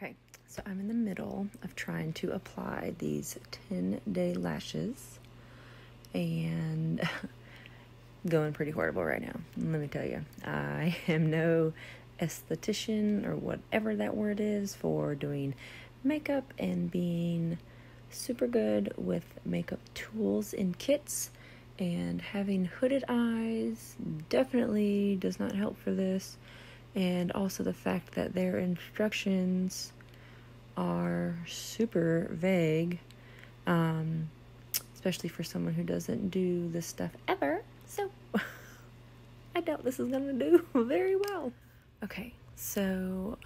Okay, so I'm in the middle of trying to apply these 10 day lashes and going pretty horrible right now. Let me tell you, I am no esthetician or whatever that word is for doing makeup and being super good with makeup tools and kits. And having hooded eyes definitely does not help for this and also the fact that their instructions are super vague, um, especially for someone who doesn't do this stuff ever. So I doubt this is gonna do very well. Okay, so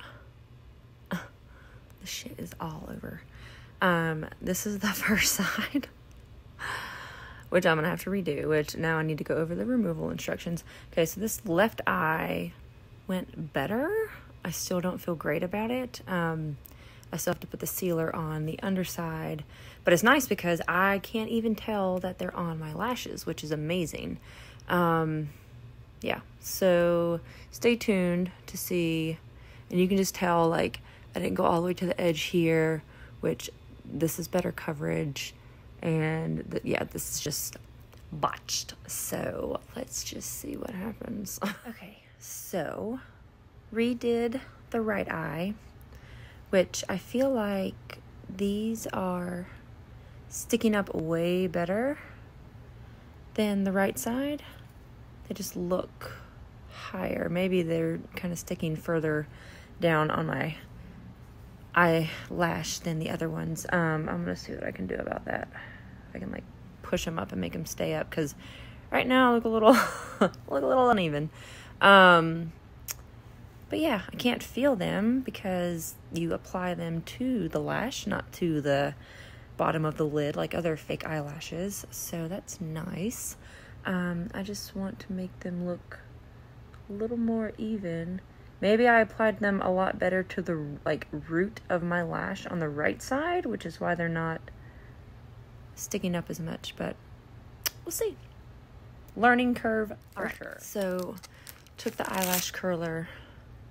uh, the shit is all over. Um, this is the first side. which I'm gonna have to redo, which now I need to go over the removal instructions. Okay, so this left eye went better. I still don't feel great about it. Um, I still have to put the sealer on the underside, but it's nice because I can't even tell that they're on my lashes, which is amazing. Um, yeah, so stay tuned to see, and you can just tell like I didn't go all the way to the edge here, which this is better coverage, and the, yeah, this is just botched. So let's just see what happens. okay. So, redid the right eye, which I feel like these are sticking up way better than the right side. They just look higher. Maybe they're kind of sticking further down on my eyelash than the other ones. Um, I'm gonna see what I can do about that. I can like push them up and make them stay up because right now I look a little look a little uneven. Um, but yeah, I can't feel them because you apply them to the lash, not to the bottom of the lid like other fake eyelashes. So that's nice. Um, I just want to make them look a little more even. Maybe I applied them a lot better to the like root of my lash on the right side, which is why they're not sticking up as much, but we'll see. Learning curve for right, sure. So took the eyelash curler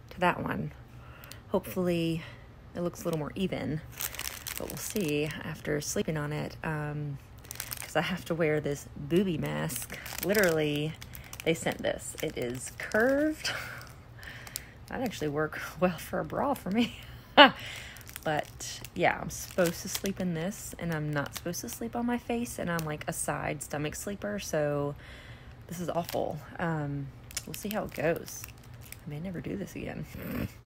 to that one. Hopefully it looks a little more even, but we'll see after sleeping on it. Um, because I have to wear this booby mask. Literally, they sent this. It is curved. That'd actually work well for a bra for me. but yeah, I'm supposed to sleep in this, and I'm not supposed to sleep on my face, and I'm like a side stomach sleeper, so this is awful. Um, we'll see how it goes. I may never do this again. Mm.